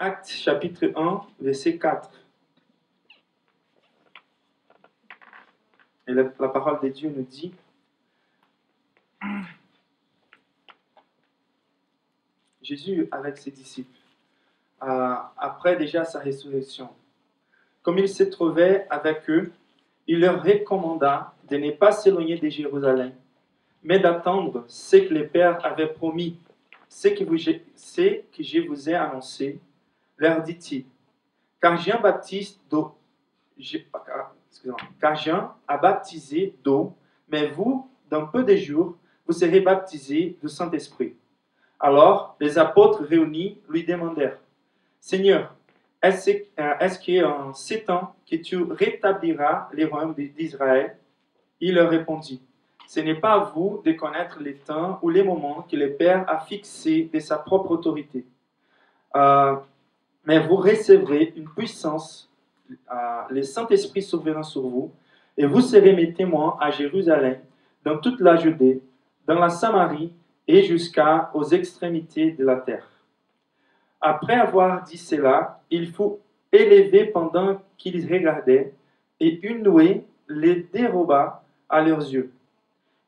Actes chapitre 1, verset 4. Et la, parole de Dieu nous dit, Jésus avec ses disciples, après déjà sa résurrection, comme il se trouvait avec eux, il leur recommanda de ne pas s'éloigner de Jérusalem, mais d'attendre ce que le Père avait promis, ce que, vous, ce que je vous ai annoncé, leur dit-il. Car Jean car Jean a baptisé d'eau, mais vous, dans peu de jours, vous serez baptisés du Saint-Esprit. Alors les apôtres réunis lui demandèrent, Seigneur, est-ce est qu'en ces temps que tu rétabliras les royaumes d'Israël? Il leur répondit, Ce n'est pas à vous de connaître les temps ou les moments que le Père a fixés de sa propre autorité. Euh, mais vous recevrez une puissance, euh, le Saint-Esprit survenant sur vous, et vous serez mes témoins à Jérusalem, dans toute la Judée, dans la Samarie et jusqu'aux extrémités de la terre. Après avoir dit cela, il fut élevé pendant qu'ils regardaient, et une nuée les déroba à leurs yeux.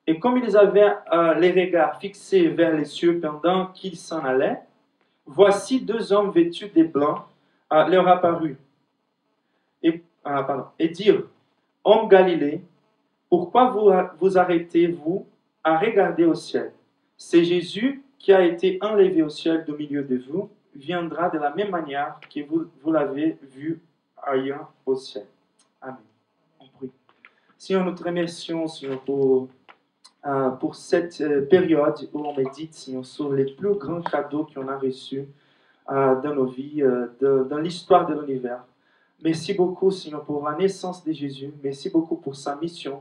Et comme ils avaient euh, les regards fixés vers les cieux pendant qu'ils s'en allaient, voici deux hommes vêtus de blanc euh, leur apparurent. Et, euh, dirent, Homme Galilée, pourquoi vous, vous arrêtez-vous à regarder au ciel? C'est Jésus qui a été enlevé au ciel du milieu de vous viendra de la même manière que vous, vous l'avez vu ailleurs au ciel. Amen. On prie. Seigneur, nous te remercions, Seigneur, pour, euh, pour cette euh, période où on médite, sur les plus grands cadeaux qu'on a reçus euh, dans nos vies, dans l'histoire de l'univers. Merci beaucoup, Seigneur, pour la naissance de Jésus. Merci beaucoup pour sa mission.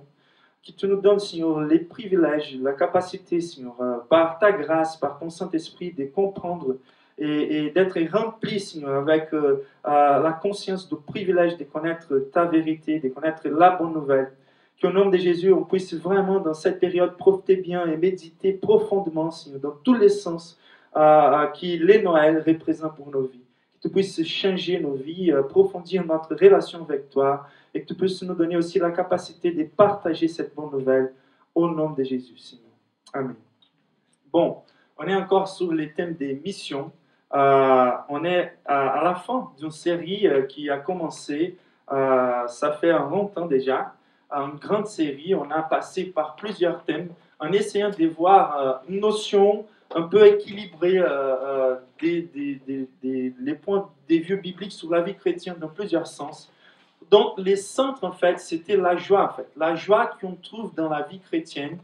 Que tu nous donnes, Seigneur, les privilèges, la capacité, Seigneur, par ta grâce, par ton Saint-Esprit, de comprendre et, d'être rempli, Seigneur, avec la conscience du privilège de connaître ta vérité, de connaître la bonne nouvelle. Qu'au nom de Jésus, on puisse vraiment, dans cette période, profiter bien et méditer profondément, Seigneur, dans tous les sens euh, qui les Noël représentent pour nos vies. Que tu puisses changer nos vies, approfondir notre relation avec toi et que tu puisses nous donner aussi la capacité de partager cette bonne nouvelle au nom de Jésus, Seigneur. Amen. Bon, on est encore sur les thèmes des missions. Euh, on est à, la fin d'une série euh, qui a commencé, euh, ça fait un long temps déjà, une grande série. On a passé par plusieurs thèmes en essayant de voir une notion un peu équilibrée des, des, les points des vieux bibliques sur la vie chrétienne dans plusieurs sens. Donc, les centres, en fait, c'était la joie, en fait. La joie qu'on trouve dans la vie chrétienne,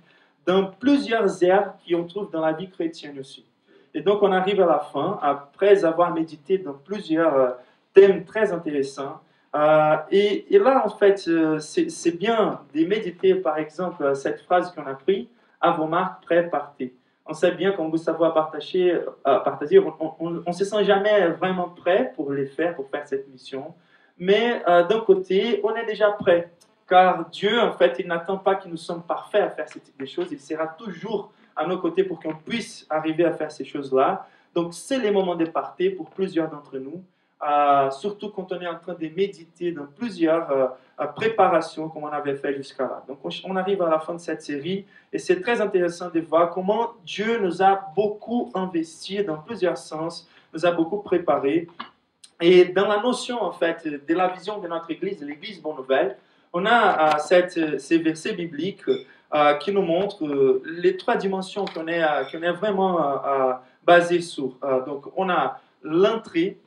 dans plusieurs aires qu'on trouve dans la vie chrétienne aussi. Et donc, on arrive à la fin, après avoir médité dans plusieurs euh, thèmes très intéressants. Euh, et, là, en fait, euh, c'est bien de méditer, par exemple, cette phrase qu'on a prise à vos marques, prêts, partez. On sait bien qu'on veut savoir partager, partager on ne se sent jamais vraiment prêt pour les faire, pour faire cette mission. Mais d'un côté, on est déjà prêt. Car Dieu, en fait, il n'attend pas que nous sommes parfaits à faire ce type de choses. Il sera toujours à nos côtés pour qu'on puisse arriver à faire ces choses-là. Donc, c'est les moments de partir pour plusieurs d'entre nous, euh, surtout quand on est en train de méditer dans plusieurs euh, euh, préparations comme on avait fait jusqu'à là. Donc, on, arrive à la fin de cette série et c'est très intéressant de voir comment Dieu nous a beaucoup investi dans plusieurs sens, nous a beaucoup préparé. Et dans la notion, en fait, de la vision de notre Église, l'Église Bonne Nouvelle, on a ces versets bibliques qui nous montre euh, les trois dimensions qu'on est, qu'on est vraiment basées sur. donc, on a l'entrée,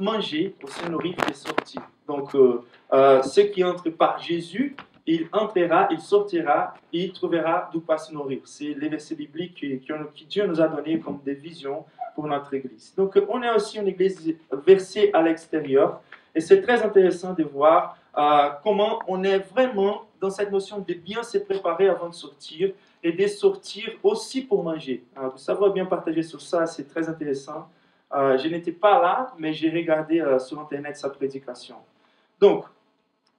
manger, se nourrir et sortir. Donc, ce qui entre par Jésus, il entrera, il sortira, il trouvera d'où pas se nourrir. C'est les versets bibliques que, Dieu nous a donnés comme des visions pour notre Église. Donc, on est aussi une Église versée à l'extérieur. Et c'est très intéressant de voir comment on est vraiment dans cette notion de bien se préparer avant de sortir et de sortir aussi pour manger. vous savez bien partager sur ça, c'est très intéressant. Euh, je n'étais pas là, mais j'ai regardé euh, sur Internet sa prédication. Donc,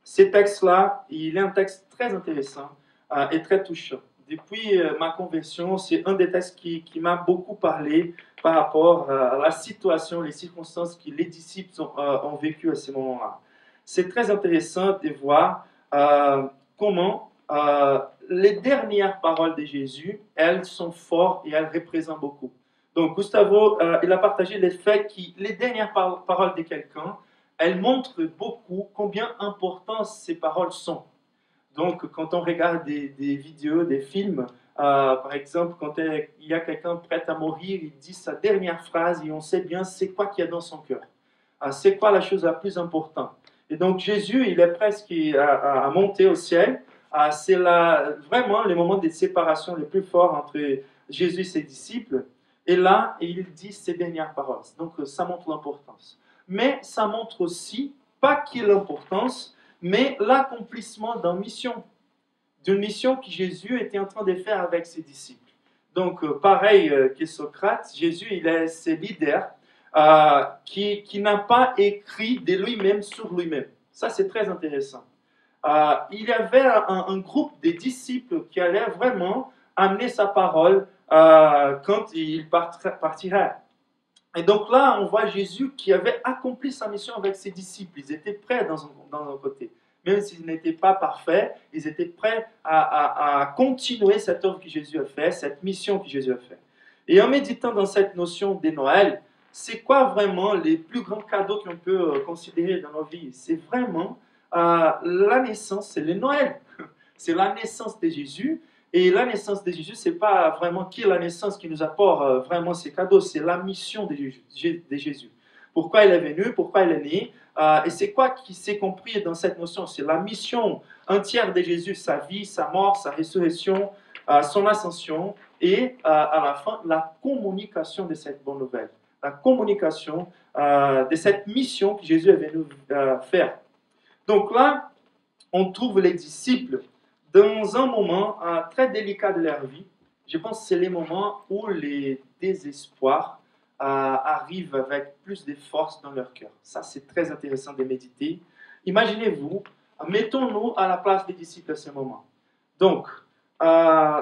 ce texte-là, il est un texte très intéressant euh, et très touchant. depuis ma conversion, c'est un des textes qui, m'a beaucoup parlé par rapport à la situation, les circonstances que les disciples ont, ont vécues à ce moment-là. C'est très intéressant de voir comment les dernières paroles de Jésus, elles sont fortes et elles représentent beaucoup. Donc Gustavo, euh, il a partagé le fait que les dernières par- paroles de quelqu'un, elles montrent beaucoup combien importantes ces paroles sont. Donc quand on regarde des, vidéos, des films, euh, par exemple, quand il y a quelqu'un prêt à mourir, il dit sa dernière phrase et on sait bien c'est quoi qu'il y a dans son cœur. Ah, c'est quoi la chose la plus importante? Et donc Jésus, il est presque à, à- monter au ciel. Ah, c'est vraiment le moment de séparation le plus fort entre Jésus et ses disciples. Et là, il dit ces dernières paroles. Donc euh, ça montre l'importance. Mais ça montre aussi, pas que l'importance, mais l'accomplissement d'une mission. D'une mission que Jésus était en train de faire avec ses disciples. Donc, euh, pareil euh, que Socrate, Jésus, il est ce leader euh, qui, qui n'a pas écrit de lui-même sur lui-même. Ça, c'est très intéressant. Il y avait un, un groupe de disciples qui allaient vraiment amener sa parole euh, quand il partira-. Et donc là, on voit Jésus qui avait accompli sa mission avec ses disciples. Ils étaient prêts dans un, dans un côté. Même s'ils n'étaient pas parfaits, ils étaient prêts à, continuer cette œuvre que Jésus a fait, cette mission que Jésus a fait. Et en méditant dans cette notion de Noël, c'est quoi vraiment les plus grands cadeaux qu'on peut euh, considérer dans nos vies? C'est vraiment euh, la naissance, c'est le Noël. C'est la naissance de Jésus. Et la naissance de Jésus, c'est pas vraiment qui est la naissance qui nous apporte euh, vraiment ces cadeaux, c'est la mission de Jésus. Pourquoi il est venu, pourquoi il est né, euh, et c'est quoi qui s'est compris dans cette notion? C'est la mission entière de Jésus, sa vie, sa mort, sa résurrection, euh, son ascension, et à la fin, la communication de cette bonne nouvelle, la communication de cette mission que Jésus est venu faire. Donc là, on trouve les disciples dans un moment très délicat de leur vie. Je pense que c'est les moments où les désespoirs euh, arrivent avec plus de force dans leur cœur. Ça, c'est très intéressant de méditer. Imaginez-vous, mettons-nous à la place des disciples à ce moment. Donc, euh,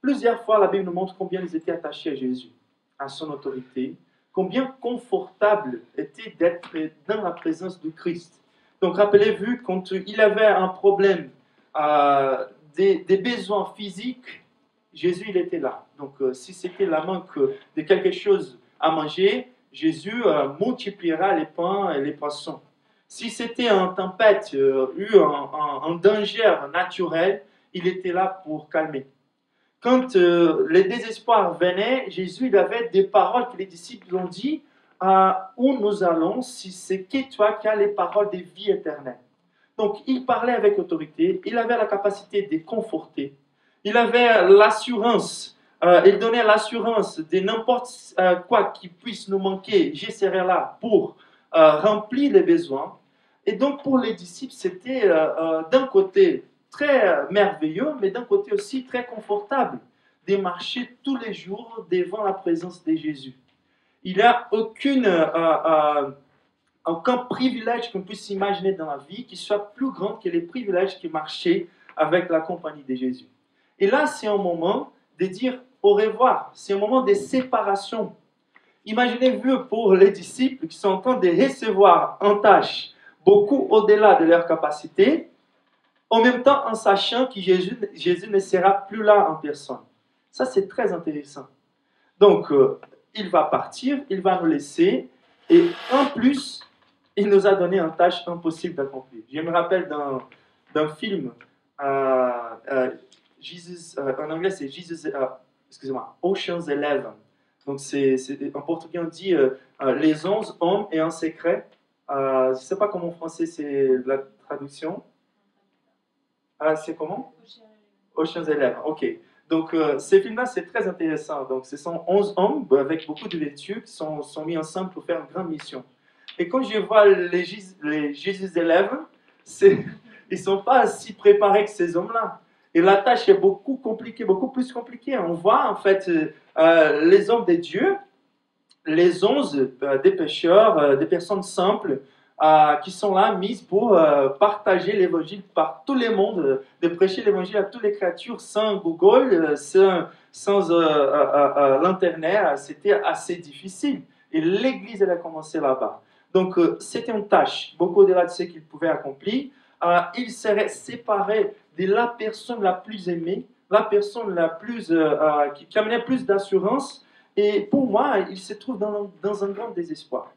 plusieurs fois, la Bible nous montre combien ils étaient attachés à Jésus, à son autorité, combien confortable était d'être dans la présence du Christ. Donc, rappelez-vous, quand il avait un problème des, besoins physiques, Jésus, il était là. Donc, euh, si c'était la manque de quelque chose à manger, Jésus euh, multipliera les pains et les poissons. Si c'était une tempête, euh, eu un, danger naturel, il était là pour calmer. Quand le désespoir venait, Jésus il avait des paroles que les disciples ont dit où nous allons si c'est que toi qui as les paroles de vie éternelle. Donc, il parlait avec autorité, il avait la capacité de conforter, il avait l'assurance, euh, il donnait l'assurance de n'importe euh, quoi qui puisse nous manquer, je serai là pour euh, remplir les besoins. Et donc, pour les disciples, c'était d'un côté très merveilleux, mais d'un côté aussi très confortable de marcher tous les jours devant la présence de Jésus. Il n'y a aucune, aucun privilège qu'on puisse imaginer dans la vie qui soit plus grand que les privilèges qui marchaient avec la compagnie de Jésus. Et là, c'est un moment de dire au revoir, c'est un moment de séparation. Imaginez-vous pour les disciples qui sont en train de recevoir en tâche beaucoup au-delà de leur capacité, en même temps en sachant que Jésus, ne sera plus là en personne. Ça, c'est très intéressant. Donc, euh, il va partir, il va nous laisser, et en plus, il nous a donné une tâche impossible d'accomplir. Je me rappelle d'un, film, euh, euh, euh, en anglais c'est Jesus, excusez-moi, Ocean's Eleven. Donc, c'est, en portugais, on dit les onze hommes et un secret. Je ne sais pas comment en français c'est la traduction. Ah, c'est comment? Ocean's Eleven, ok. Donc, euh, ces films-là, c'est très intéressant. Donc, ce sont 11 hommes avec beaucoup de vertus qui sont, sont mis ensemble pour faire une grande mission. Et quand je vois les, Jés- les Jésus élèves, ils ne sont pas si préparés que ces hommes-là. Et la tâche est beaucoup compliquée, beaucoup plus compliquée. On voit en fait euh, les hommes de Dieu, les onze euh, des pécheurs, euh, des personnes simples, qui sont là, mises pour partager l'évangile par tout le monde, euh, de prêcher l'évangile à toutes les créatures sans Google, sans, l'Internet. C'était assez difficile. Et l'Église, elle a commencé là-bas. Donc, euh, c'était une tâche, beaucoup au-delà de ce qu'il pouvait accomplir. Euh, il serait séparé de la personne la plus aimée, la personne la plus, euh, qui, qui amenait plus d'assurance. Et pour moi, il se trouve dans, dans un grand désespoir.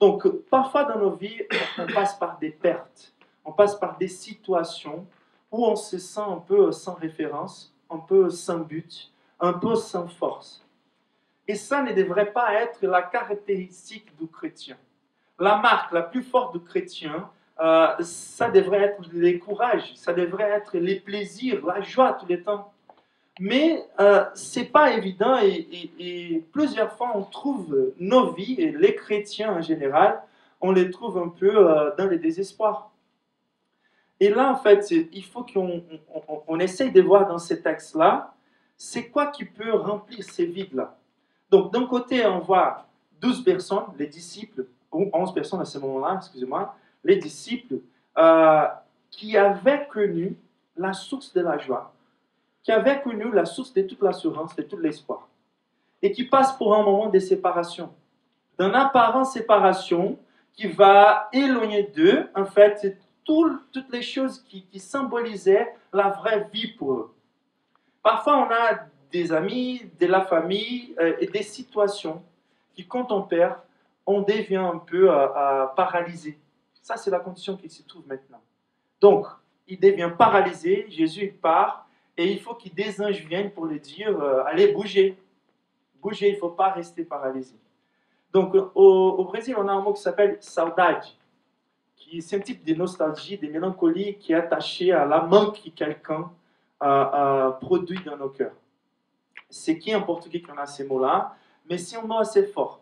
Donc, parfois dans nos vies, on passe par des pertes, on passe par des situations où on se sent un peu sans référence, un peu sans but, un peu sans force. Et ça ne devrait pas être la caractéristique du chrétien. La marque la plus forte du chrétien, euh, ça devrait être le courage, ça devrait être les plaisirs, la joie tout le temps. Mais euh, c'est pas évident et, plusieurs fois on trouve nos vies et les chrétiens en général, on les trouve un peu euh, dans le désespoir. Et là, en fait, il faut qu'on on, on- on essaye de voir dans ces textes-là, c'est quoi qui peut remplir ces vides-là. Donc, d'un côté, on voit 12 personnes, les disciples, 11 personnes à ce moment-là, excusez-moi, les disciples euh, qui avaient connu la source de la joie, qui avaient connu la source de toute l'assurance, de tout l'espoir, et qui passent pour un moment de séparation. D'une apparente séparation qui va éloigner d'eux, en fait, toutes les choses qui, qui symbolisaient la vraie vie pour eux. Parfois, on a des amis, de la famille euh, et des situations qui, quand on perd, on devient un peu paralysé. Ça, c'est la condition qu'il se trouve maintenant. Donc, il devient paralysé, Jésus il part, et il faut qu'il des anges viennent pour lui dire euh, allez, bougez. Bougez, il ne faut pas rester paralysé. Donc, au, Brésil, on a un mot qui s'appelle saudade, qui c'est un type de nostalgie, de mélancolie qui est attaché à la manque que quelqu'un euh, produit dans nos cœurs. C'est qui en portugais qu'on a ces mots-là, mais c'est un mot assez fort.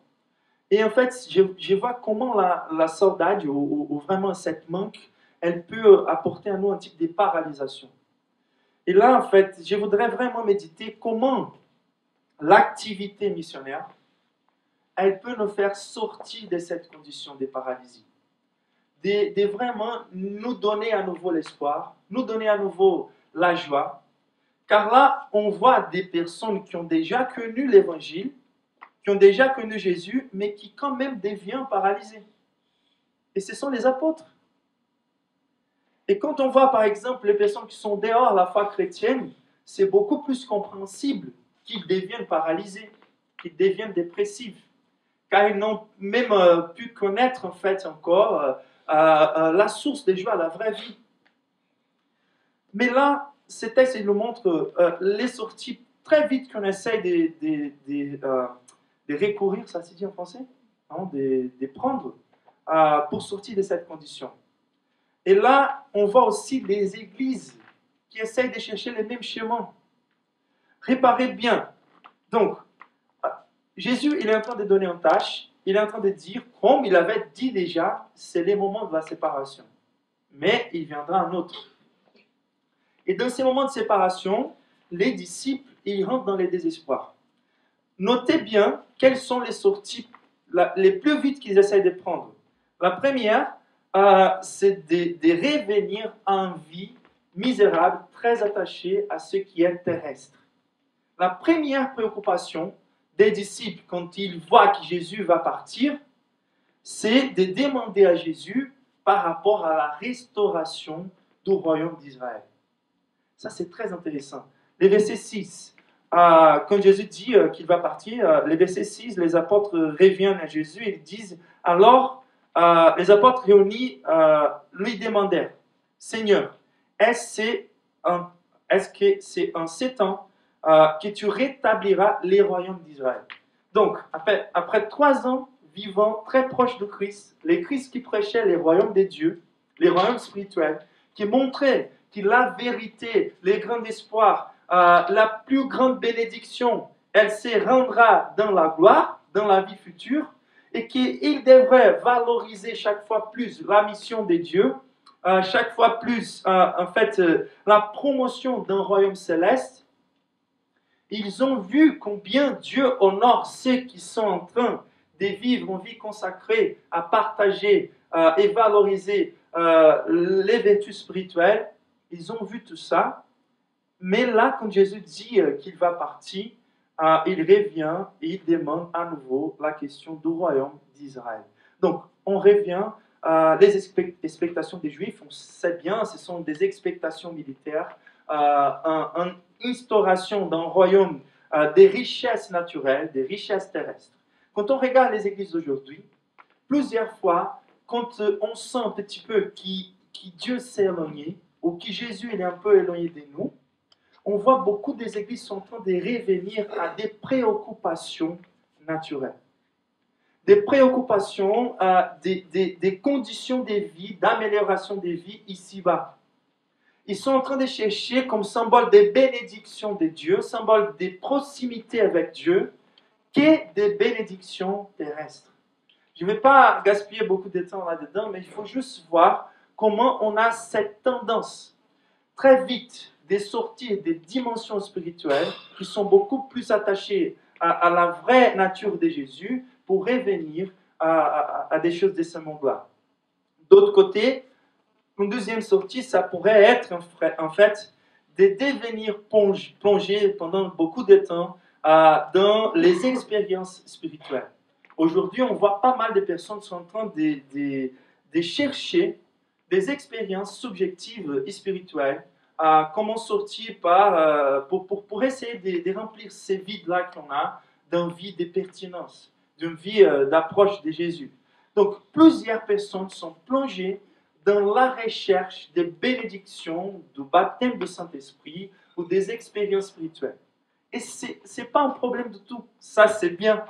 Et en fait, je, vois comment la, la ou, vraiment cette manque, elle peut apporter à nous un type de paralysation. Et là, en fait, je voudrais vraiment méditer comment l'activité missionnaire, elle peut nous faire sortir de cette condition de paralysie. De vraiment nous donner à nouveau l'espoir, nous donner à nouveau la joie. Car là, on voit des personnes qui ont déjà connu l'évangile, qui ont déjà connu Jésus, mais qui quand même deviennent paralysées. Et ce sont les apôtres. Et quand on voit par exemple les personnes qui sont dehors la foi chrétienne, c'est beaucoup plus compréhensible qu'ils deviennent paralysés, qu'ils deviennent dépressifs, car ils n'ont même euh, pu connaître en fait encore euh, euh, la source des joies, la vraie vie. Mais là, ce texte nous montre les sorties très vite qu'on essaye de, de, de recourir, ça se dit en français, hein, de, prendre euh, pour sortir de cette condition. Et là, on voit aussi des églises qui essayent de chercher les mêmes chemins. Réparez bien. Donc, euh, Jésus, il est en train de donner une tâche. Il est en train de dire, comme il avait dit déjà, c'est les moments de la séparation. Mais il viendra un autre. Et dans ces moments de séparation, les disciples, ils rentrent dans les désespoirs. Notez bien quelles sont les sorties les plus vite qu'ils essayent de prendre. La première, euh, c'est de, de revenir en vie misérable, très attaché à ce qui est terrestre. La première préoccupation des disciples quand ils voient que Jésus va partir, c'est de demander à Jésus par rapport à la restauration du royaume d'Israël. Ça, c'est très intéressant. Le verset 6, euh, quand Jésus dit euh, qu'il va partir, euh, le verset 6, les apôtres reviennent à Jésus et disent Alors, les apôtres réunis lui demandèrent Seigneur, est-ce en- est-ce que c'est en ces temps que tu rétabliras les royaumes d'Israël? Donc, après, trois ans vivant très proche de Christ, les Christ qui prêchait les royaumes des dieux, les royaumes spirituels, qui montraient que la vérité, les grands espoirs, euh, la plus grande bénédiction, elle se rendra dans la gloire, dans la vie future, et qu'il devrait valoriser chaque fois plus la mission des dieux, euh, chaque fois plus, euh, en fait, la promotion d'un royaume céleste. Ils ont vu combien Dieu honore ceux qui sont en train de vivre une vie consacrée à partager et valoriser les vertus spirituelles. Ils ont vu tout ça. Mais là, quand Jésus dit euh, qu'il va partir, euh, il revient et il demande à nouveau la question du royaume d'Israël. Donc, on revient à les expect- expectations des Juifs. On sait bien, ce sont des expectations militaires, euh, instauration d'un royaume euh, des richesses naturelles, des richesses terrestres. Quand on regarde les églises d'aujourd'hui, plusieurs fois, quand euh, on sent un petit peu qui, qui Dieu s'est éloigné, ou que Jésus est un peu éloigné de nous, on voit beaucoup des églises sont en train de revenir à des préoccupations naturelles. Des préoccupations, euh, des, des- des conditions de vie, d'amélioration des vies ici-bas. Ils sont en train de chercher comme symbole des bénédictions de Dieu, symbole des proximités avec Dieu, que des bénédictions terrestres. Je ne vais pas gaspiller beaucoup de temps là-dedans, mais il faut juste voir comment on a cette tendance très vite de sortir des dimensions spirituelles qui sont beaucoup plus attachées à, la vraie nature de Jésus pour revenir à, des choses de ce monde-là. D'autre côté, une deuxième sortie, ça pourrait être en fait de devenir plongé pendant beaucoup de temps euh, dans les expériences spirituelles. Aujourd'hui, on voit pas mal de personnes sont en train de chercher des expériences subjectives et spirituelles, comment sortir par, euh, pour, pour, pour essayer de, remplir ces vides-là qu'on a d'une vie de pertinence, d'une vie euh, d'approche de Jésus. Donc, plusieurs personnes sont plongées dans la recherche des bénédictions, du baptême du Saint-Esprit ou des expériences spirituelles. Et ce n'est pas un problème du tout. Ça, c'est bien.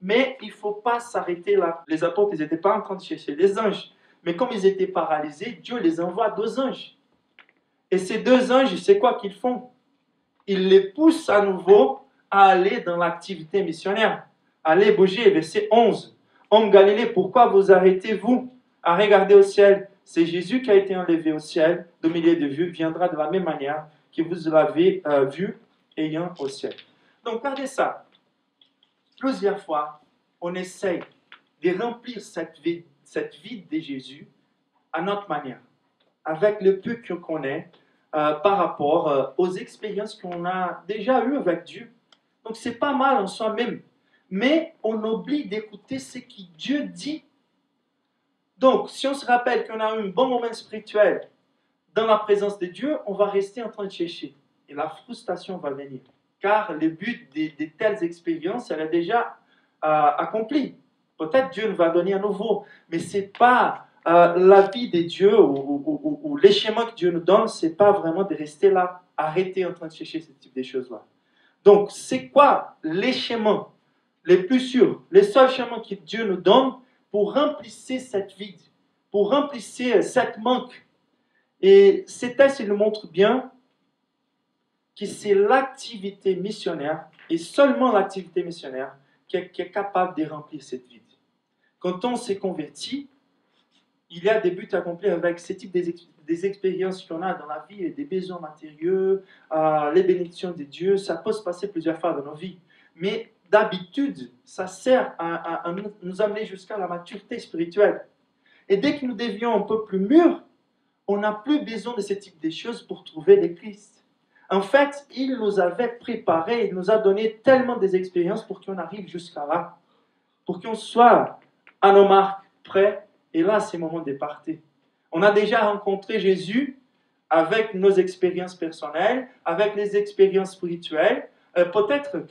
Mais il ne faut pas s'arrêter là. Les apôtres, ils n'étaient pas en train de chercher les anges. Mais comme ils étaient paralysés, Dieu les envoie deux anges. Et ces deux anges, c'est quoi qu'ils font? Ils les poussent à nouveau à aller dans l'activité missionnaire. Allez bouger, verset 11. Homme Galilée, pourquoi vous arrêtez-vous à regarder au ciel? C'est Jésus qui a été enlevé au ciel, de milieu de vue, viendra de la même manière que vous l'avez euh, vu ayant au ciel. Donc, regardez ça. Plusieurs fois, on essaye de remplir cette vie, cette vie de Jésus à notre manière, avec le peu qu'on connaît euh, par rapport euh, aux expériences qu'on a déjà eues avec Dieu. Donc, c'est pas mal en soi-même. Mais on oublie d'écouter ce que Dieu dit. Donc, si on se rappelle qu'on a eu un bon moment spirituel dans la présence de Dieu, on va rester en train de chercher. Et la frustration va venir. Car le but de, telles expériences, elle est déjà euh, accompli. Peut-être Dieu nous va donner à nouveau, mais ce n'est pas euh, la vie de Dieu ou, les schémas que Dieu nous donne, ce n'est pas vraiment de rester là, arrêter en train de chercher ce type de choses-là. Donc, c'est quoi les schémas les plus sûrs, les seuls schémas que Dieu nous donne pour remplir cette vide, pour remplir cette manque? Et ces ils nous montrent bien que c'est l'activité missionnaire, et seulement l'activité missionnaire, qui est, qui est capable de remplir cette vide. Quand on s'est converti, il y a des buts accomplis avec ce type des, des expériences qu'on a dans la vie, des besoins matérieux, euh, les bénédictions de Dieu, ça peut se passer plusieurs fois dans nos vies. Mais d'habitude, ça sert à, à- à nous- amener jusqu'à la maturité spirituelle. Et dès que nous devions un peu plus mûrs, on n'a plus besoin de ce type de choses pour trouver le Christ. En fait, il nous avait préparé, il nous a donné tellement des expériences pour qu'on arrive jusqu'à là, pour qu'on soit à nos marques, prêts, et là, c'est le moment de partir. On a déjà rencontré Jésus avec nos expériences personnelles, avec les expériences spirituelles. Euh, Peut-être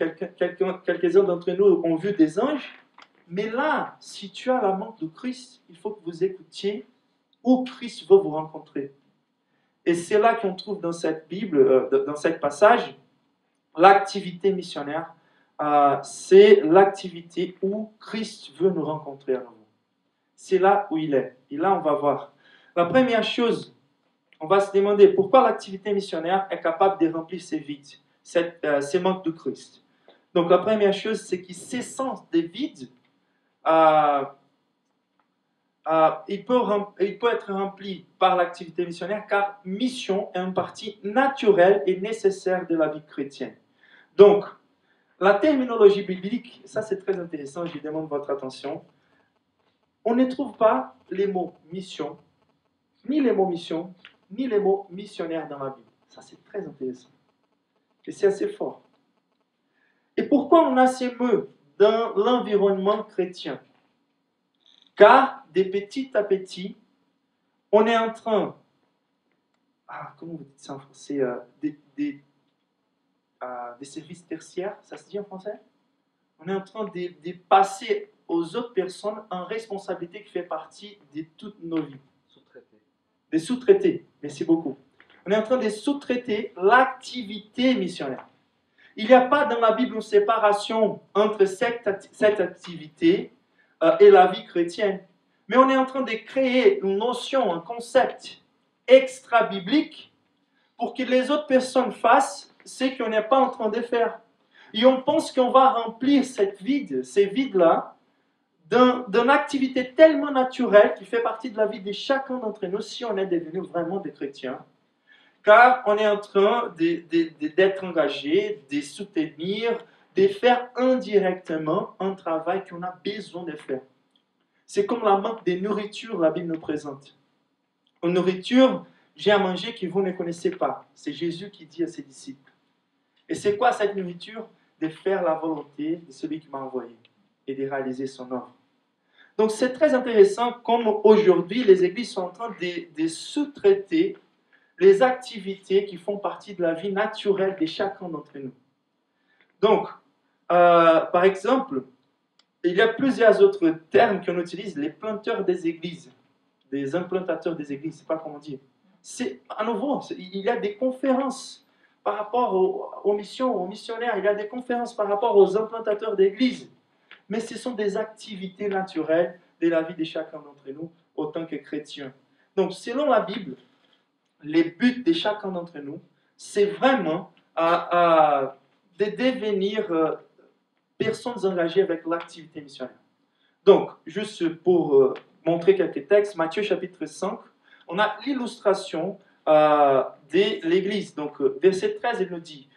quelques-uns d'entre nous ont vu des anges, mais là, si tu as la manque de Christ, il faut que vous écoutiez où Christ veut vous rencontrer. Et c'est là qu'on trouve dans cette Bible, euh, dans cette passage, l'activité missionnaire, euh, c'est l'activité où Christ veut nous rencontrer à. C'est là où il est. Et là, on va voir. La première chose, on va se demander pourquoi l'activité missionnaire est capable de remplir ces vides, euh, ces manques de Christ. Donc la première chose, c'est qu'il s'essence des vides, euh, euh, il, peut il peut être rempli par l'activité missionnaire car mission est une partie naturelle et nécessaire de la vie chrétienne. Donc, la terminologie biblique, ça c'est très intéressant, je demande votre attention. On ne trouve pas les mots mission, ni les mots mission, ni les mots missionnaire dans la Bible. Ça, c'est très intéressant. Et c'est assez fort. Et pourquoi on a ces mots dans l'environnement chrétien? Car, de petit à petit, on est en train, ah, comment vous dites ça en français, euh, euh, des, services tertiaires, ça se dit en français? On est en train de, de passer aux autres personnes en responsabilité qui fait partie de toutes nos vies. Sous-traité. Des sous-traités, merci beaucoup. On est en train de sous-traiter l'activité missionnaire. Il n'y a pas dans la Bible une séparation entre cette, cette activité euh, et la vie chrétienne. Mais on est en train de créer une notion, un concept extra-biblique pour que les autres personnes fassent ce qu'on n'est pas en train de faire. Et on pense qu'on va remplir cette vide, ces vides-là, d'une activité tellement naturelle qui fait partie de la vie de chacun d'entre nous si on est devenu vraiment des chrétiens car on est en train d'être engagé, de soutenir, de faire indirectement un travail qu'on a besoin de faire. C'est comme la manque de nourriture, la Bible nous présente. Une nourriture, j'ai à manger que vous ne connaissez pas. C'est Jésus qui dit à ses disciples. Et c'est quoi cette nourriture? De faire la volonté de celui qui m'a envoyé et de réaliser son œuvre. Donc c'est très intéressant comme aujourd'hui les églises sont en train de, sous-traiter les activités qui font partie de la vie naturelle de chacun d'entre nous. Donc, euh, par exemple, il y a plusieurs autres termes qu'on utilise, les planteurs des églises, des implantateurs des églises, c'est pas comment dire. C'est à nouveau, il y a des conférences par rapport aux, missions, aux missionnaires, il y a des conférences par rapport aux implantateurs d'églises, mais ce sont des activités naturelles de la vie de chacun d'entre nous, autant que chrétiens. Donc, selon la Bible, les buts de chacun d'entre nous, c'est vraiment à, de devenir euh, personnes engagées avec l'activité missionnaire. Donc, juste pour euh, montrer quelques textes, Matthieu chapitre 5, on a l'illustration euh, de l'Église. Donc, verset 13, il nous dit,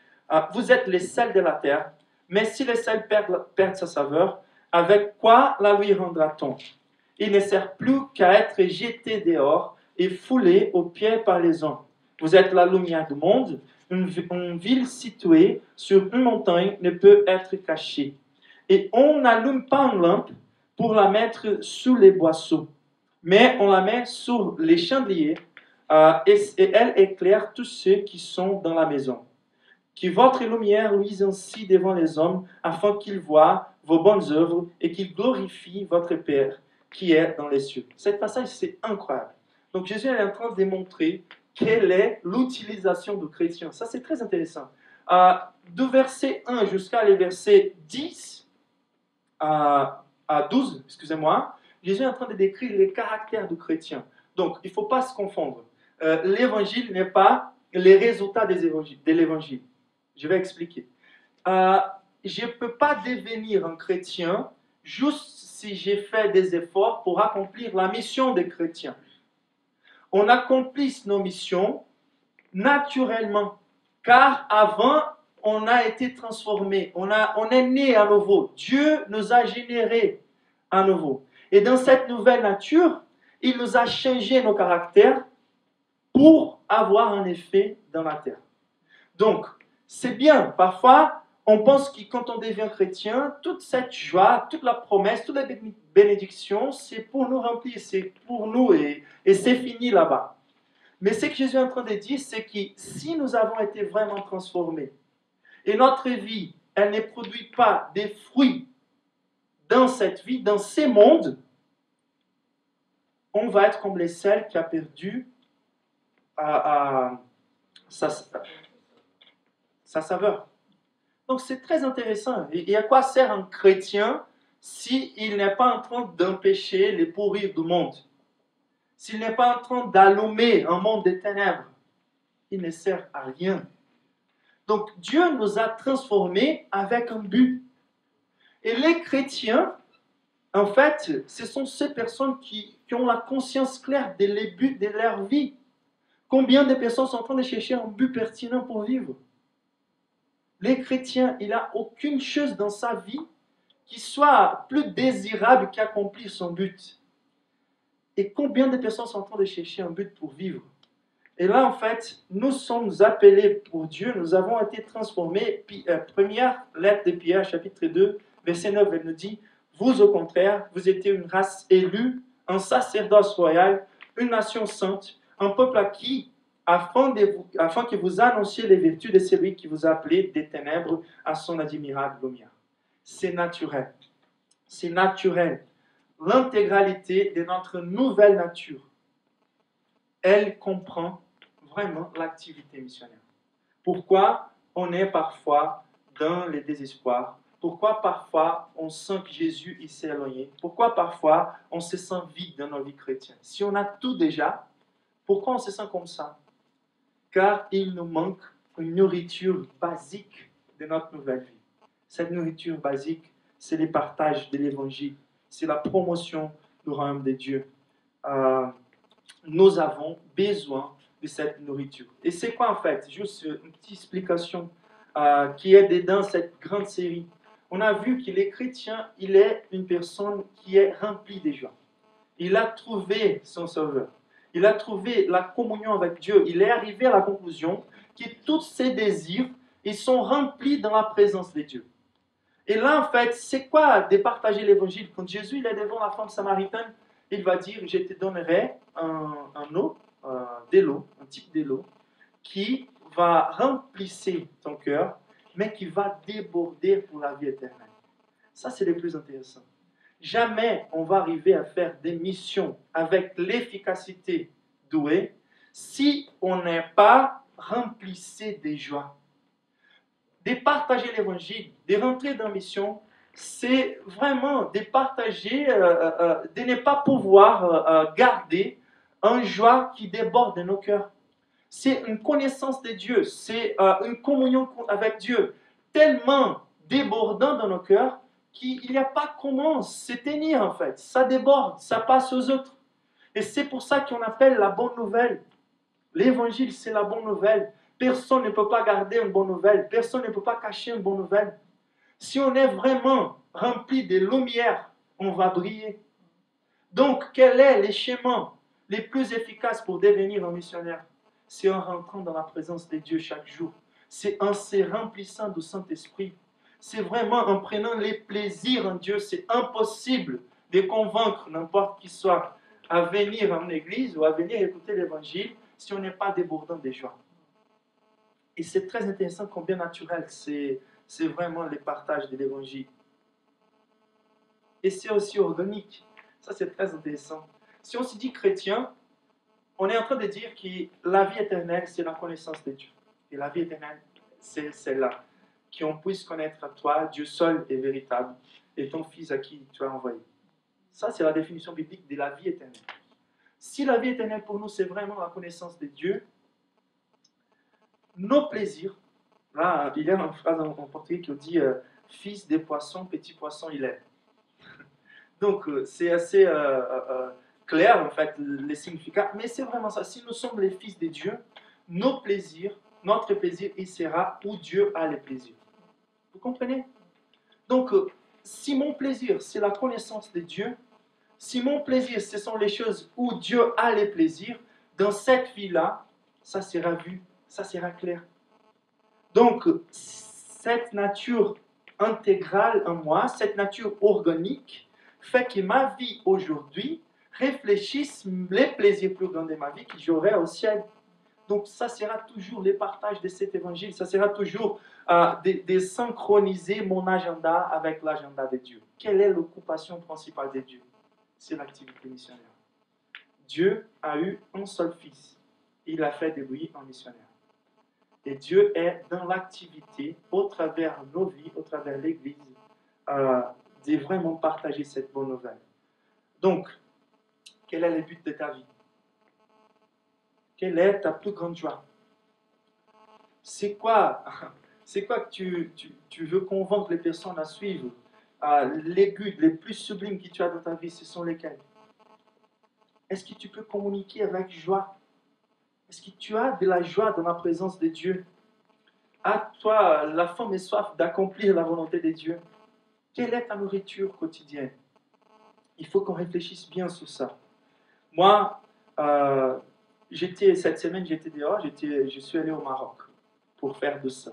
vous êtes les sels de la terre, mais si sels perdent, perdent sa saveur, avec quoi la lui rendra-t-on? Il ne sert plus qu'à être jeté dehors et foulé aux pieds par les hommes. Vous êtes la lumière du monde. Une, ville située sur une montagne ne peut être cachée. Et on n'allume pas une lampe pour la mettre sous les boisseaux, mais on la met sur les chandeliers euh, et, elle éclaire tous ceux qui sont dans la maison. Que votre lumière luise ainsi devant les hommes, afin qu'ils voient vos bonnes œuvres et qu'ils glorifient votre Père qui est dans les cieux. Cette passage, c'est incroyable. Donc Jésus est en train de démontrer quelle est l'utilisation du chrétien. Ça, c'est très intéressant. Euh, de verset 1 jusqu'à les versets 10 à, à 12, excusez-moi, Jésus est en train de décrire les caractères du chrétien. Donc, il ne faut pas se confondre. Euh, l'évangile n'est pas les résultats de l'évangile. Je vais expliquer. Euh, je ne peux pas devenir un chrétien juste si j'ai fait des efforts pour accomplir la mission des chrétiens on accomplisse nos missions naturellement. Car avant, on a été transformé, on, on est né à nouveau. Dieu nous a générés à nouveau. Et dans cette nouvelle nature, il nous a changé nos caractères pour avoir un effet dans la terre. Donc, c'est bien. Parfois, on pense que quand on devient chrétien, toute cette joie, toute la promesse, toute la bénédiction, c'est pour nous remplir, c'est pour nous et, et c'est fini là-bas. Mais ce que Jésus est en train de dire, c'est que si nous avons été vraiment transformés et notre vie, elle ne produit pas des fruits dans cette vie, dans ces mondes, on va être comme les sels qui a perdu à, sa, sa saveur. Donc c'est très intéressant. Et à quoi sert un chrétien s'il n'est pas en train d'empêcher les pourrir du monde? S'il n'est pas en train d'allumer un monde de ténèbres? Il ne sert à rien. Donc Dieu nous a transformés avec un but. Et les chrétiens, en fait, ce sont ces personnes qui, qui ont la conscience claire des buts de leur vie. Combien de personnes sont en train de chercher un but pertinent pour vivre? Les chrétiens, il n'a aucune chose dans sa vie qui soit plus désirable qu'accomplir son but. Et combien de personnes sont en train de chercher un but pour vivre? Et là, en fait, nous sommes appelés pour Dieu, nous avons été transformés. Euh, première lettre de Pierre, chapitre 2, verset 9, elle nous dit, vous au contraire, vous étiez une race élue, un sacerdoce royal, une nation sainte, un peuple à qui, afin, que vous annonciez les vertus de celui qui vous a appelé des ténèbres à son admirable lumière. C'est naturel. C'est naturel. L'intégralité de notre nouvelle nature, elle comprend vraiment l'activité missionnaire. Pourquoi on est parfois dans le désespoir Pourquoi parfois on sent que Jésus s'est éloigné? Pourquoi parfois on se sent vide dans nos vies chrétiennes? Si on a tout déjà, pourquoi on se sent comme ça? Car il nous manque une nourriture basique de notre nouvelle vie. Cette nourriture basique, c'est le partage de l'évangile, c'est la promotion du royaume de Dieu. Euh, nous avons besoin de cette nourriture. Et c'est quoi en fait? Juste une petite explication euh, qui est dans cette grande série. On a vu que les chrétiens, il est une personne qui est remplie de joie. Il a trouvé son sauveur. Il a trouvé la communion avec Dieu. Il est arrivé à la conclusion que tous ses désirs, ils sont remplis dans la présence de Dieu. Et là, en fait, c'est quoi de partager l'évangile? Quand Jésus il est devant la femme samaritaine, il va dire Je te donnerai un, eau, euh, l'eau, un type de l'eau, qui va remplir ton cœur, mais qui va déborder pour la vie éternelle. Ça, c'est le plus intéressant. Jamais on va arriver à faire des missions avec l'efficacité douée si on n'est pas remplissé de joie de partager l'évangile, de rentrer dans la mission, c'est vraiment de partager, euh, euh, euh, de ne pas pouvoir garder un joie qui déborde de nos cœurs. C'est une connaissance de Dieu, c'est une communion avec Dieu tellement débordant dans nos cœurs qu'il n'y a pas comment se tenir en fait. Ça déborde, ça passe aux autres. Et c'est pour ça qu'on appelle la bonne nouvelle. L'évangile, c'est la bonne nouvelle. Personne ne peut pas garder une bonne nouvelle. Personne ne peut pas cacher une bonne nouvelle. Si on est vraiment rempli de lumière, on va briller. Donc, quel est le chemin les plus efficaces pour devenir un missionnaire? C'est en rentrant dans la présence de Dieu chaque jour. C'est en se remplissant du Saint-Esprit. C'est vraiment en prenant les plaisirs en Dieu. C'est impossible de convaincre n'importe qui soit à venir en église ou à venir écouter l'évangile si on n'est pas débordant de joie. Et c'est très intéressant combien naturel c'est, c'est vraiment le partage de l'évangile. Et c'est aussi organique. Ça, c'est très intéressant. Si on se dit chrétien, on est en train de dire que la vie éternelle, c'est la connaissance de Dieu. Et la vie éternelle, c'est celle-là. Qu'on puisse connaître à toi, Dieu seul est véritable, et ton Fils à qui tu as envoyé. Ça, c'est la définition biblique de la vie éternelle. Si la vie éternelle pour nous, c'est vraiment la connaissance de Dieu, nos plaisirs. Là, il y a une phrase en, portugais qui dit euh, Fils des poissons, petit poisson il est. Donc, euh, c'est assez euh, clair, en fait, les significats. Mais c'est vraiment ça. Si nous sommes les fils de Dieu, nos plaisirs, notre plaisir, il sera où Dieu a les plaisirs. Vous comprenez? Donc, si mon plaisir, c'est la connaissance de Dieu, si mon plaisir, ce sont les choses où Dieu a les plaisirs, dans cette vie-là, ça sera vu ça sera clair. Donc, cette nature intégrale en moi, cette nature organique, fait que ma vie aujourd'hui réfléchisse les plaisirs plus grands de ma vie que j'aurai au ciel. Donc, ça sera toujours le partage de cet évangile, ça sera toujours euh, de, synchroniser mon agenda avec l'agenda de Dieu. Quelle est l'occupation principale de Dieu? C'est l'activité missionnaire. Dieu a eu un seul fils. Il a fait de lui un missionnaire. Et Dieu est dans l'activité, au travers nos vies, au travers l'Église, euh, de vraiment partager cette bonne nouvelle. Donc, quel est le but de ta vie? Quelle est ta plus grande joie? C'est quoi, c'est quoi que tu, tu, veux convaincre les personnes à suivre? Les les plus sublimes que tu as dans ta vie, ce sont lesquels? Est-ce que tu peux communiquer avec joie? Est-ce que tu as de la joie dans la présence de Dieu? À toi, la femme est soif d'accomplir la volonté de Dieu. Quelle est ta nourriture quotidienne? Il faut qu'on réfléchisse bien sur ça. moi, euh, cette semaine, j'étais dehors, je suis allé au Maroc pour faire de ça.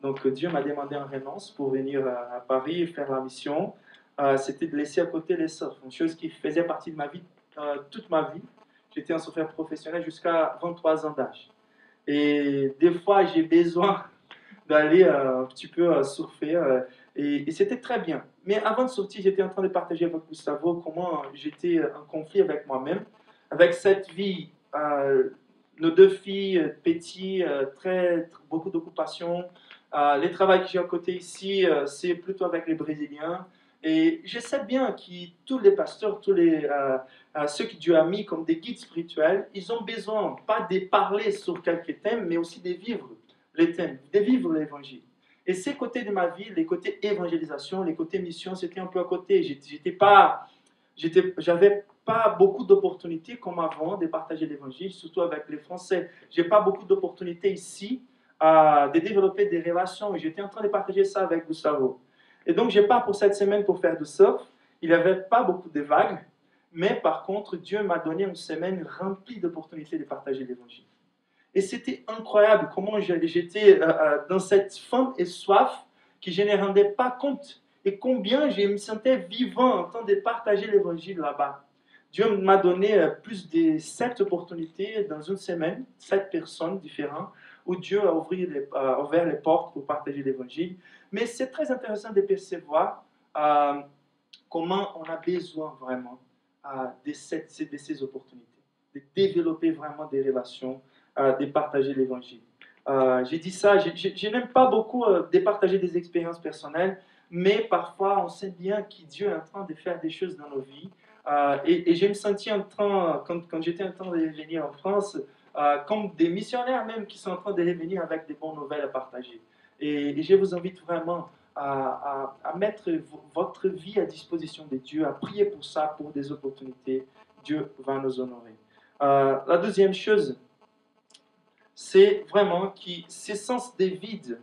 Donc Dieu m'a demandé en renonce pour venir à, Paris et faire la mission. Euh, c'était de laisser à côté les surfs, une chose qui faisait partie de ma vie euh, toute ma vie. J'étais un surfeur professionnel jusqu'à 23 ans d'âge. Et des fois, j'ai besoin d'aller un petit peu surfer. et, et c'était très bien. Mais avant de sortir, j'étais en train de partager avec Gustavo comment j'étais en conflit avec moi-même, avec cette vie euh, nos deux filles, euh, petites, euh, très, beaucoup d'occupation. les travaux que j'ai à côté ici, c'est plutôt avec les Brésiliens. Et je sais bien que tous les pasteurs, tous les, ceux que Dieu a mis comme des guides spirituels, ils ont besoin pas de parler sur quelques thèmes, mais aussi de vivre les thèmes, de vivre l'évangile. Et ces côtés de ma vie, les côtés évangélisation, les côtés mission, c'était un peu à côté. J'étais pas, j'avais pas beaucoup d'opportunités comme avant de partager l'évangile, surtout avec les Français. J'ai pas beaucoup d'opportunités ici de développer des relations. J'étais en train de partager ça avec Gustavo. Et donc, je pars pour cette semaine pour faire du surf. Il n'y avait pas beaucoup de vagues, mais par contre, Dieu m'a donné une semaine remplie d'opportunités de partager l'évangile. Et c'était incroyable comment j'étais euh, euh, dans cette faim et soif que je ne rendais pas compte. Et combien je me sentais vivant en train de partager l'évangile là-bas. Dieu m'a donné euh, plus de sept opportunités dans une semaine, sept personnes différentes, où Dieu a ouvert les, portes pour partager l'évangile. Mais c'est très intéressant de percevoir euh, comment on a besoin vraiment euh, de, de, ces opportunités, de développer vraiment des relations, de partager l'évangile. J'ai dit ça, je, je n'aime pas beaucoup de partager des expériences personnelles, mais parfois on sait bien que Dieu est en train de faire des choses dans nos vies euh, et, je me sentais en train, quand, j'étais en train de revenir en France, euh, comme des missionnaires même qui sont en train de revenir avec des bonnes nouvelles à partager. Et, je vous invite vraiment à, mettre votre vie à disposition de Dieu, à prier pour ça, pour des opportunités. Dieu va nous honorer. Euh, la deuxième chose, c'est vraiment que ce sens de vide,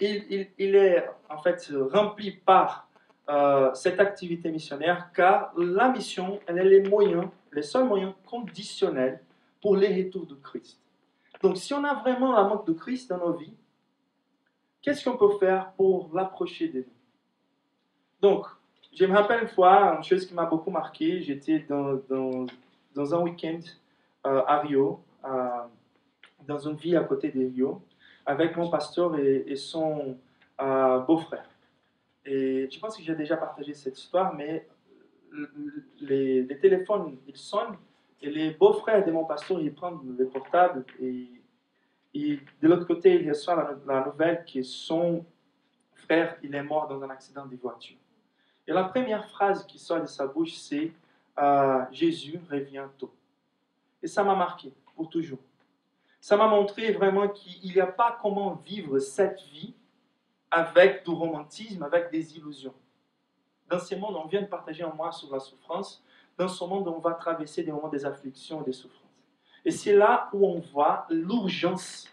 il, il, il, est en fait rempli par euh, cette activité missionnaire, car la mission, elle est les moyens, les seuls moyens conditionnels pour les retours de Christ. Donc, si on a vraiment la manque de Christ dans nos vies, qu'est-ce qu'on peut faire pour l'approcher de nous? Donc, je me rappelle une fois, une chose qui m'a beaucoup marqué, j'étais dans, dans, un week-end euh, à Rio, euh, dans une ville à côté de Rio, avec mon pasteur et son beau-frère. Et je pense que j'ai déjà partagé cette histoire, mais les, téléphones, ils sonnent, et les beaux-frères de mon pasteur, ils prennent le portable, et, de l'autre côté, il reçoit la, nouvelle que son frère, il est mort dans un accident de voiture. Et la première phrase qui sort de sa bouche, c'est euh, Jésus revient tôt. Et ça m'a marqué pour toujours. Ça m'a montré vraiment qu'il n'y a pas comment vivre cette vie avec du romantisme, avec des illusions. Dans ce monde, on vient de partager en moi sur la souffrance. Dans ce monde, on va traverser des moments des afflictions et des souffrances. Et c'est là où on voit l'urgence,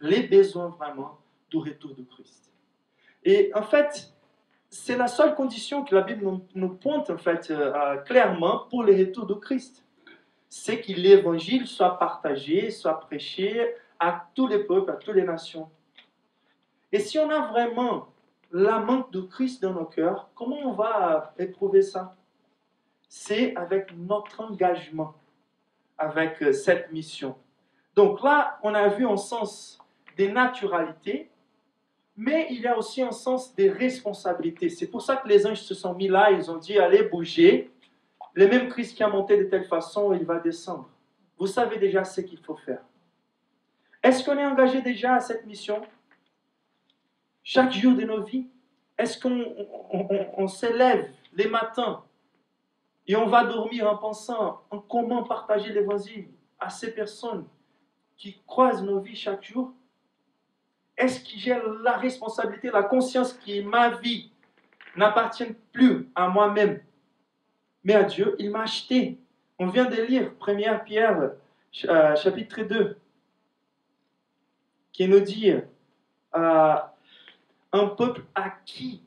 les besoins vraiment du retour de Christ. Et en fait, c'est la seule condition que la Bible nous, pointe en fait euh, clairement pour le retour de Christ. C'est que l'évangile soit partagé, soit prêché à tous les peuples, à toutes les nations. Et si on a vraiment la manque de Christ dans nos cœurs, comment on va éprouver ça? C'est avec notre engagement, avec euh, cette mission. Donc là, on a vu un sens des naturalités, mais il y a aussi un sens des responsabilités. C'est pour ça que les anges se sont mis là, ils ont dit, allez bouger. Le même Christ qui a monté de telle façon, il va descendre. Vous savez déjà ce qu'il faut faire. Est-ce qu'on est engagé déjà à cette mission? Chaque jour de nos vies Est-ce qu'on s'élève les matins et on va dormir en pensant en comment partager l'évangile à ces personnes qui croisent nos vies chaque jour? Est-ce que j'ai la responsabilité, la conscience que ma vie n'appartient plus à moi-même, mais à Dieu Il m'a acheté. On vient de lire 1 Pierre euh, chapitre 2 qui nous dit euh, un peuple acquis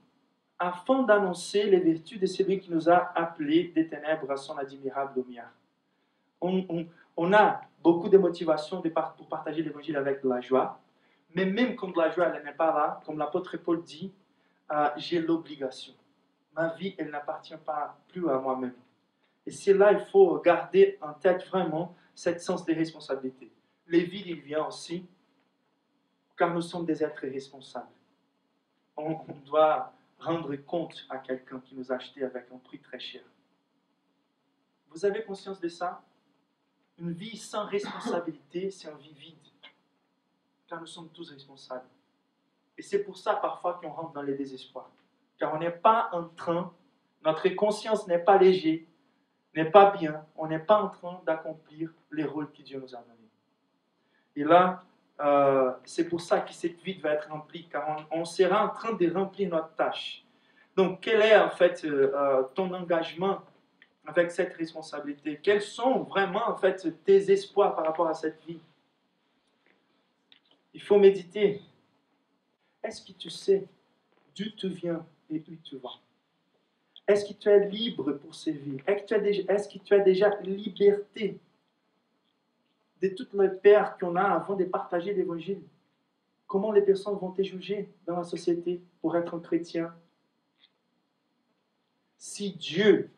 afin d'annoncer les vertus de celui qui nous a appelés des ténèbres à son admirable lumière. On, a beaucoup de motivation de par- pour partager l'évangile avec de la joie, mais même quand la joie n'est pas là, comme l'apôtre Paul dit, euh, j'ai l'obligation. Ma vie, elle n'appartient pas plus à moi-même. Et c'est là, il faut garder en tête vraiment cette sens de responsabilité. Les il vient aussi, car nous sommes des êtres responsables. On, doit rendre compte à quelqu'un qui nous a acheté avec un prix très cher. Vous avez conscience de ça? Une vie sans responsabilité, c'est une vie vide. Car nous sommes tous responsables. Et c'est pour ça parfois qu'on rentre dans les désespoirs. Car on n'est pas en train, notre conscience n'est pas léger, n'est pas bien, on n'est pas en train d'accomplir les rôles que Dieu nous a donnés. Et là, euh, c'est pour ça que cette vie va être remplie, car on, sera en train de remplir notre tâche. Donc, quel est en fait euh, euh, ton engagement avec cette responsabilité? Quels sont vraiment en fait tes espoirs par rapport à cette vie? Il faut méditer. Est-ce que tu sais d'où tu viens et où tu vas? Est-ce que tu es libre pour ces vies? Est-ce que tu as déjà liberté de toutes les peurs qu'on a avant de partager l'évangile Comment les personnes vont te juger dans la société pour être un chrétien? Si Dieu,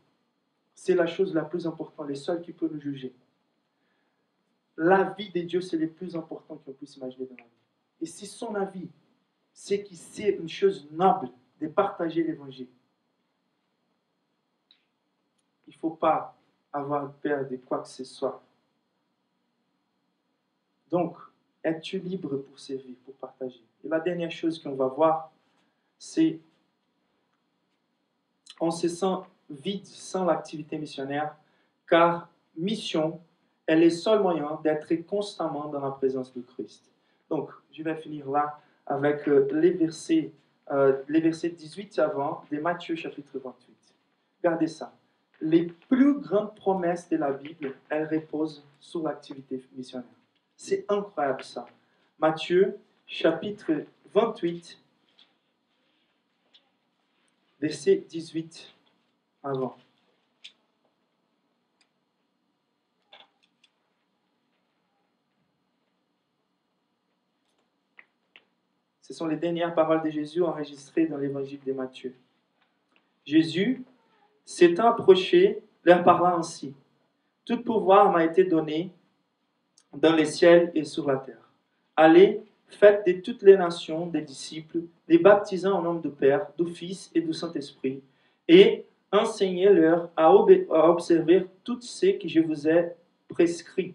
c'est la chose la plus importante, le seul qui peut nous juger, la vie de Dieu, c'est le plus important qu'on puisse imaginer dans la vie. Et si son avis, c'est que c'est une chose noble de partager l'évangile, il ne faut pas avoir peur de quoi que ce soit. Donc, es-tu libre pour servir, pour partager? Et la dernière chose qu'on va voir, c'est on se sent vide sans l'activité missionnaire, car mission est le seul moyen d'être constamment dans la présence de Christ. Donc, je vais finir là avec euh, les, versets, euh, les versets 18 avant de Matthieu chapitre 28. Regardez ça. Les plus grandes promesses de la Bible, elles reposent sur l'activité missionnaire. C'est incroyable ça. Matthieu chapitre 28, verset 18 avant. Ce sont les dernières paroles de Jésus enregistrées dans l'évangile de Matthieu. Jésus s'étant approché, leur parla ainsi. Tout pouvoir m'a été donné dans les ciels et sur la terre. Allez, faites de toutes les nations des disciples, les baptisant au nom du Père, du Fils et du Saint-Esprit, et enseignez-leur à, observer tout ce que je vous ai prescrit.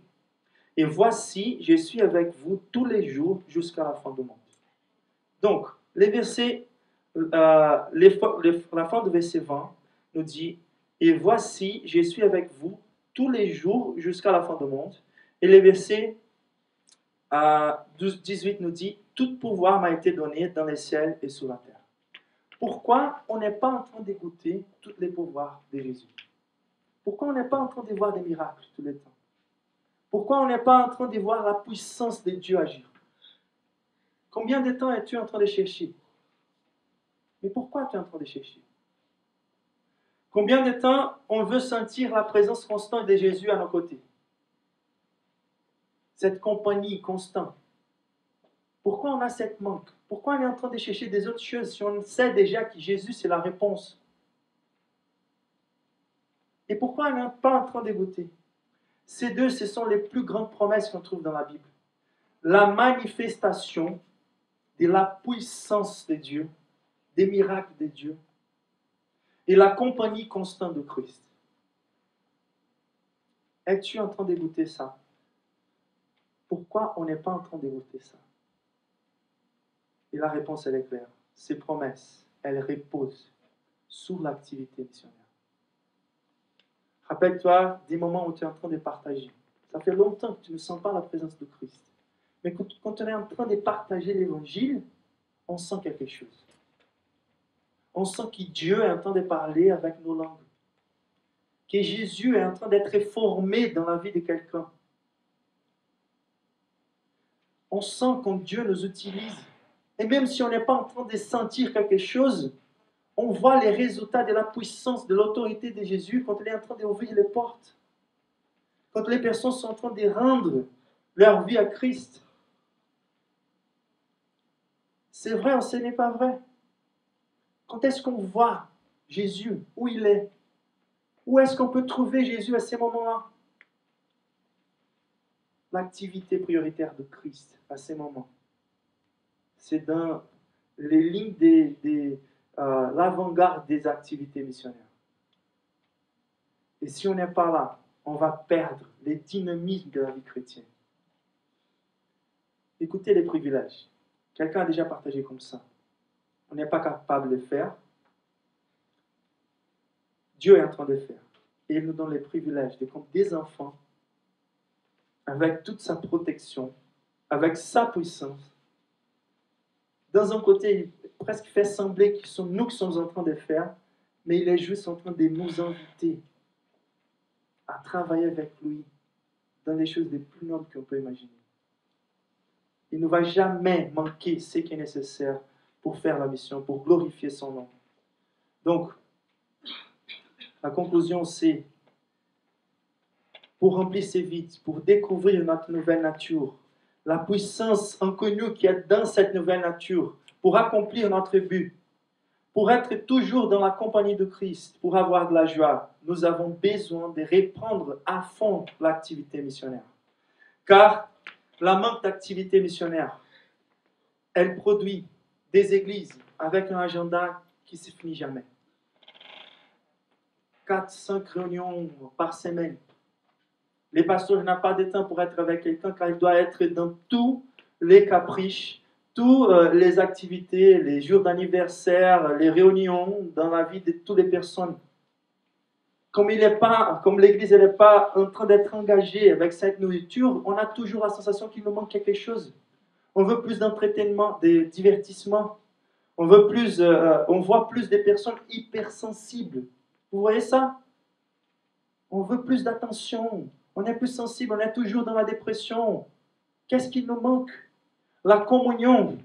Et voici, je suis avec vous tous les jours jusqu'à la fin du monde. Donc, les versets, euh, la fin du verset 20 nous dit, et voici, je suis avec vous tous les jours jusqu'à la fin du monde. Et le verset euh, 12 18 nous dit, tout pouvoir m'a été donné dans les ciels et sur la terre. Pourquoi on n'est pas en train d'écouter tous les pouvoirs de Jésus? Pourquoi on n'est pas en train de voir des miracles tous les temps? Pourquoi on n'est pas en train de voir la puissance de Dieu agir? Combien de temps es-tu en train de chercher? Mais pourquoi tu es en train de chercher? Combien de temps on veut sentir la présence constante de Jésus à nos côtés? Cette compagnie constante. Pourquoi on a cette manque? Pourquoi on est en train de chercher des autres choses si on sait déjà que Jésus c'est la réponse? Et pourquoi on n'est pas en train d'écouter Ces deux, ce sont les plus grandes promesses qu'on trouve dans la Bible. La manifestation de la puissance de Dieu, des miracles de Dieu, et la compagnie constante de Christ. Es-tu en train d'écouter ça? Pourquoi on n'est pas en train d'écouter ça? Et la réponse, est claire. Ces promesses, elles reposent sur l'activité missionnaire. Rappelle-toi des moments où tu es en train de partager. Ça fait longtemps que tu ne sens pas la présence de Christ. Mais quand, quand on est en train de partager l'évangile, on sent quelque chose. On sent que Dieu est en train de parler avec nos langues. Que Jésus est en train d'être formé dans la vie de quelqu'un. On sent quand Dieu nous utilise. Et même si on n'est pas en train de sentir quelque chose, on voit les résultats de la puissance, de l'autorité de Jésus quand il est en train d'ouvrir les portes. Quand les personnes sont en train de rendre leur vie à Christ. C'est vrai ou ce n'est pas vrai? Quand est-ce qu'on voit Jésus? Où il est? Où est-ce qu'on peut trouver Jésus à ces moments-là L'activité prioritaire de Christ à ces moments, c'est dans les lignes des, euh, l'avant-garde des activités missionnaires. Et si on n'est pas là, on va perdre les dynamismes de la vie chrétienne. Écoutez les privilèges. Quelqu'un a déjà partagé comme ça. On n'est pas capable de faire. Dieu est en train de faire. Et il nous donne les privilèges de comme des enfants, avec toute sa protection, avec sa puissance. Dans un côté, il presque fait sembler que sont nous qui sommes en train de faire, mais il est juste en train de nous inviter à travailler avec lui dans les choses les plus nobles qu'on peut imaginer. Il ne va jamais manquer ce qui est nécessaire pour faire la mission, pour glorifier son nom. Donc, la conclusion, c'est pour remplir ces vides, pour découvrir notre nouvelle nature, la puissance inconnue qui est dans cette nouvelle nature, pour accomplir notre but, pour être toujours dans la compagnie de Christ, pour avoir de la joie, nous avons besoin de reprendre à fond l'activité missionnaire. Car la manque d'activité missionnaire, elle produit des églises avec un agenda qui ne se finit jamais. 4-5 réunions par semaine. Les pasteurs n'ont pas de temps pour être avec quelqu'un car il doit être dans tous les caprices toutes euh, les activités, les jours d'anniversaire, les réunions dans la vie de toutes les personnes. Comme il est pas, comme l'Église n'est pas en train d'être engagée avec cette nourriture, on a toujours la sensation qu'il nous manque quelque chose. On veut plus d'entraînement, de divertissement. On veut plus, euh, euh, on voit plus des personnes hypersensibles. Vous voyez ça? On veut plus d'attention. On est plus sensible. On est toujours dans la dépression. Qu'est-ce qui nous manque? La communion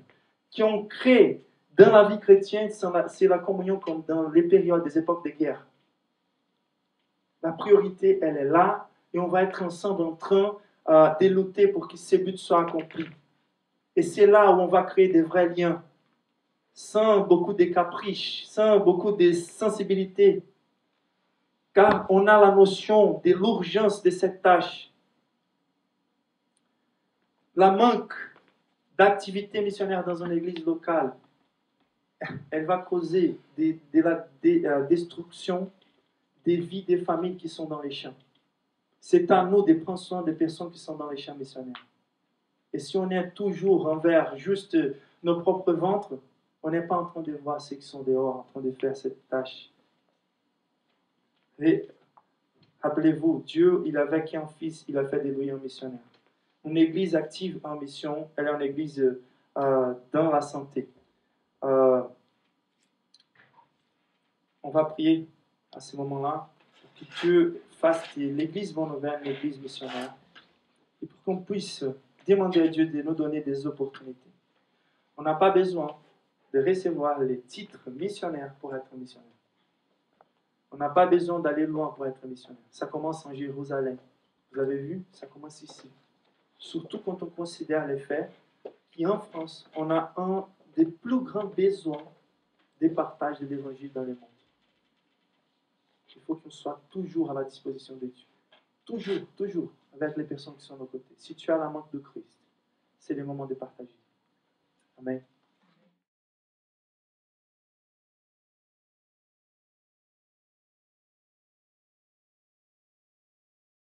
qu'on crée dans la vie chrétienne, c'est la communion comme dans les périodes des époques de guerre. La priorité, elle est là et on va être ensemble en train euh, de lutter pour que ces buts soient accomplis. Et c'est là où on va créer des vrais liens, sans beaucoup de caprices, sans beaucoup de sensibilité, car on a la notion de l'urgence de cette tâche. La manque d'activité missionnaire dans une église locale, elle va causer de, la euh, destruction des vies des familles qui sont dans les champs. C'est à nous de prendre soin des personnes qui sont dans les champs missionnaires. Et si on est toujours envers juste nos propres ventres, on n'est pas en train de voir ceux qui sont dehors en train de faire cette tâche. Et rappelez-vous, Dieu, il a vécu un fils, il a fait des loyers missionnaires une église active en mission, elle est une église euh, dans la santé. Euh, on va prier à ce moment-là pour que Dieu fasse l'église bonne nouvelle une église missionnaire et pour qu'on puisse demander à Dieu de nous donner des opportunités. On n'a pas besoin de recevoir les titres missionnaires pour être missionnaire. On n'a pas besoin d'aller loin pour être missionnaire. Ça commence en Jérusalem. Vous avez vu? Ça commence ici surtout quand on considère les faits qu'en France, on a un des plus grands besoins des partages de l'évangile dans le monde. Il faut qu'on soit toujours à la disposition de Dieu. Toujours, toujours, avec les personnes qui sont à nos côtés. Si tu as la manque de Christ, c'est le moment de partager. Amen.